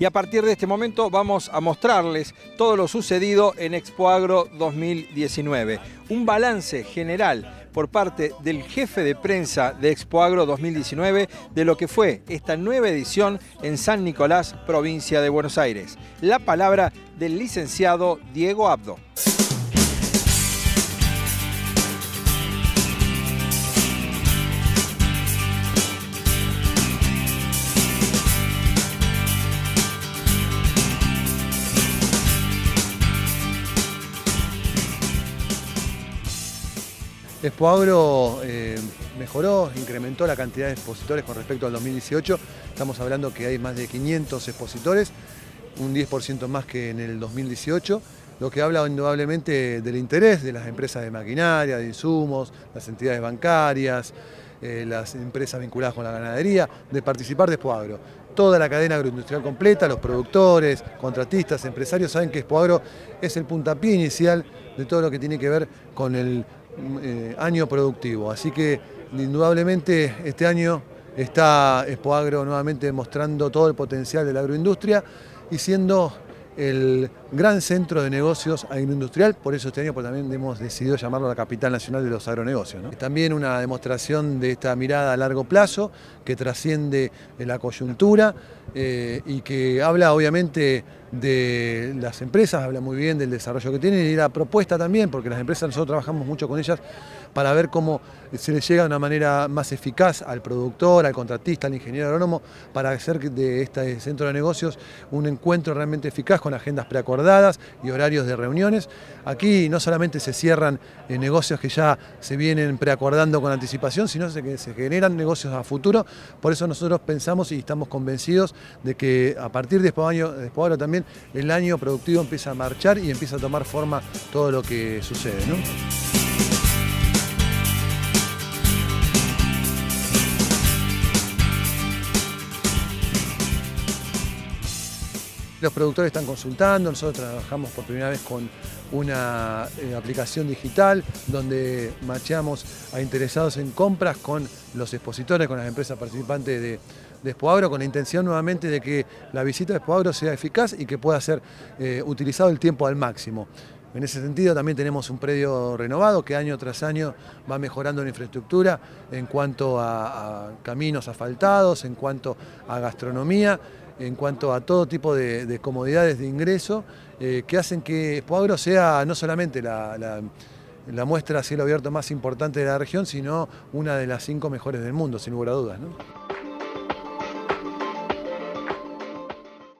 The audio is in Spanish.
Y a partir de este momento vamos a mostrarles todo lo sucedido en Expo Agro 2019. Un balance general por parte del jefe de prensa de Expo Agro 2019 de lo que fue esta nueva edición en San Nicolás, provincia de Buenos Aires. La palabra del licenciado Diego Abdo. Expoagro eh, mejoró, incrementó la cantidad de expositores con respecto al 2018. Estamos hablando que hay más de 500 expositores, un 10% más que en el 2018, lo que habla indudablemente del interés de las empresas de maquinaria, de insumos, las entidades bancarias, eh, las empresas vinculadas con la ganadería, de participar de Expoagro. Toda la cadena agroindustrial completa, los productores, contratistas, empresarios saben que Expoagro es el puntapié inicial de todo lo que tiene que ver con el eh, año productivo. Así que indudablemente este año está Expoagro nuevamente mostrando todo el potencial de la agroindustria y siendo el gran centro de negocios agroindustrial, por eso este año pues, también hemos decidido llamarlo la capital nacional de los agronegocios. También una demostración de esta mirada a largo plazo que trasciende la coyuntura eh, y que habla obviamente de las empresas, habla muy bien del desarrollo que tienen y la propuesta también, porque las empresas nosotros trabajamos mucho con ellas para ver cómo se les llega de una manera más eficaz al productor, al contratista, al ingeniero agrónomo, para hacer de este centro de negocios un encuentro realmente eficaz con agendas preacordadas y horarios de reuniones. Aquí no solamente se cierran eh, negocios que ya se vienen preacordando con anticipación, sino que se generan negocios a futuro. Por eso nosotros pensamos y estamos convencidos de que a partir de este año, después el año productivo empieza a marchar y empieza a tomar forma todo lo que sucede. Los productores están consultando, nosotros trabajamos por primera vez con una eh, aplicación digital donde macheamos a interesados en compras con los expositores, con las empresas participantes de, de Expoagro, con la intención nuevamente de que la visita de Expoagro sea eficaz y que pueda ser eh, utilizado el tiempo al máximo. En ese sentido también tenemos un predio renovado que año tras año va mejorando la infraestructura en cuanto a caminos asfaltados, en cuanto a gastronomía en cuanto a todo tipo de, comodidades de ingreso eh, que hacen que Expoagro sea no solamente la, muestra a cielo abierto más importante de la región, sino una de las cinco mejores del mundo, sin lugar a dudas.